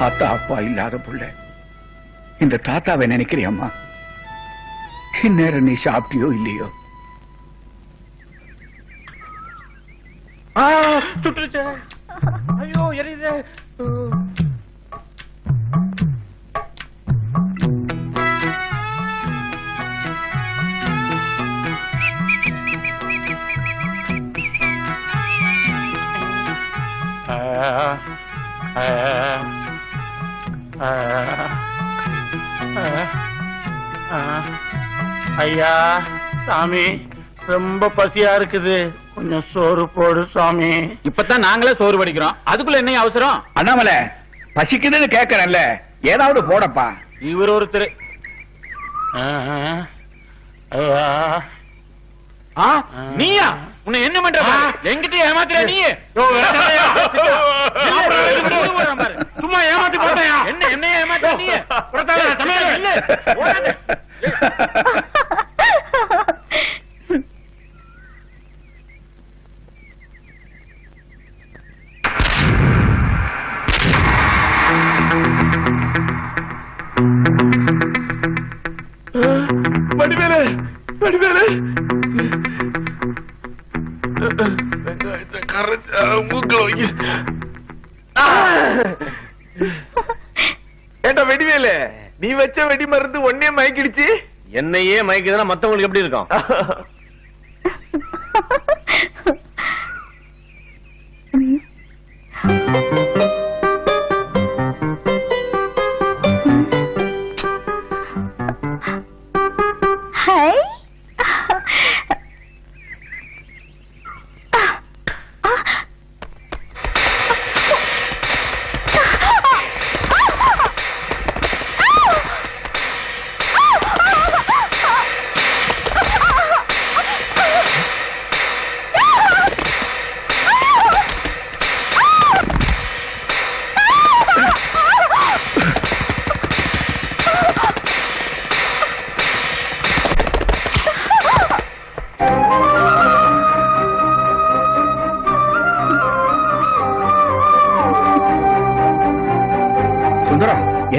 அத்தா அப்பா இல்லாத புள்ள. இந்த தாத்தாவை நினைக்கிறியம்மா? இந்நேரம் நீ சாப்பிட்டியோ இல்லையோ? ஆ, ஐயோ எரியுதே. ஆ, ஆ, ஆ, ஆ, ஆ. ஐயா சாமி ரொம்ப பசியா இருக்குது. கொஞ்சம் சோறு போடு சாமி. இப்பதான் நாங்களே சோறு படிக்கிறோம் அதுக்குள்ள என்ன அவசரம்? அண்ணாமலை பசிக்குதுன்னு கேட்கறேன்ல. ஏதாவது போடப்பா. இவர் ஒருத்தர். ஆ, ஐயா. ஆ, நீயா? உன்னை என்ன பண்ற? பாரு. என்கிட்ட ஏமாத்துற நீ? என்ன ஏமாத்த நீ புறத்தால ஏண்டா வெடிவேலு? நீ வச்ச வெடி மருந்து ஒன்னே மயக்கிடுச்சு? என்னையே மயக்குதுன்னா மத்தவங்களுக்கு எப்படி இருக்கும்?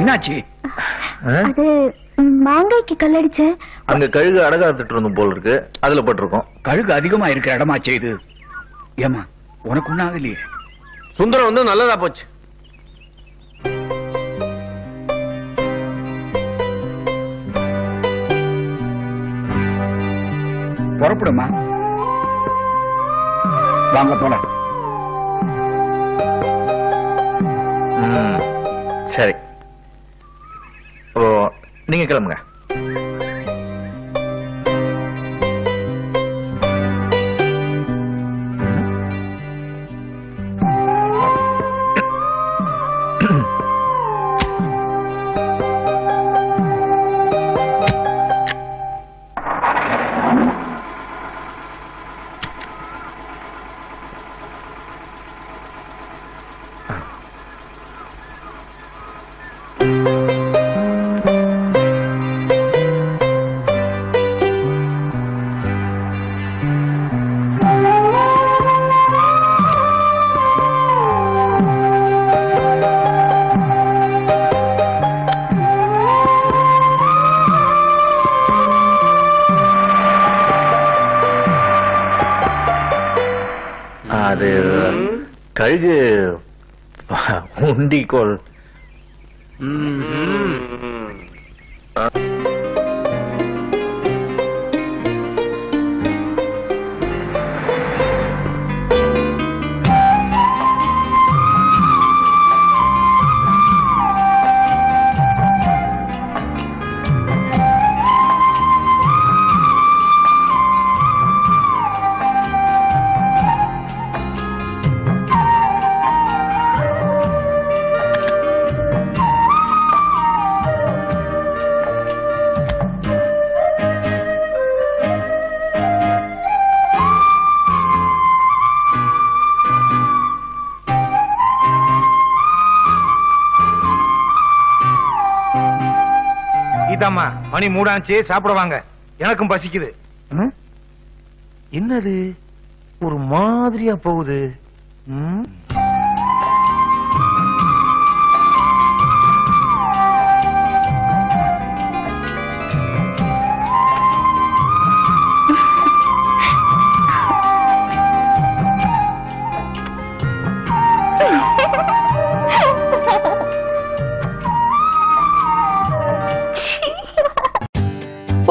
என்னாச்சு? அது மாங்காய்க்கு கல்லடிச்சேன் அங்க கழுகு அடகாத்துட்டு இருந்தோம் போல இருக்கு அதுல போட்டிருக்கோம். கழுகு அதிகமா இருக்கிற இடமாச்சே இது. ஏமா உனக்கு ஒண்ணு ஆகலையே? சுந்தரம் வந்து நல்லதா போச்சு. புறப்படுமா வாங்க போலாம். சரி. நீங்க கிளம்புங்க. கழுகு உண்டிக்கோள் இதாம்மா மணி மூடாச்சு சாப்பிடுவாங்க எனக்கும் பசிக்குது. என்னது? ஒரு மாதிரியா போகுது.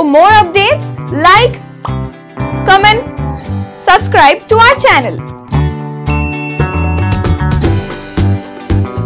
For more updates, like, comment, subscribe to our channel.